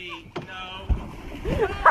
No.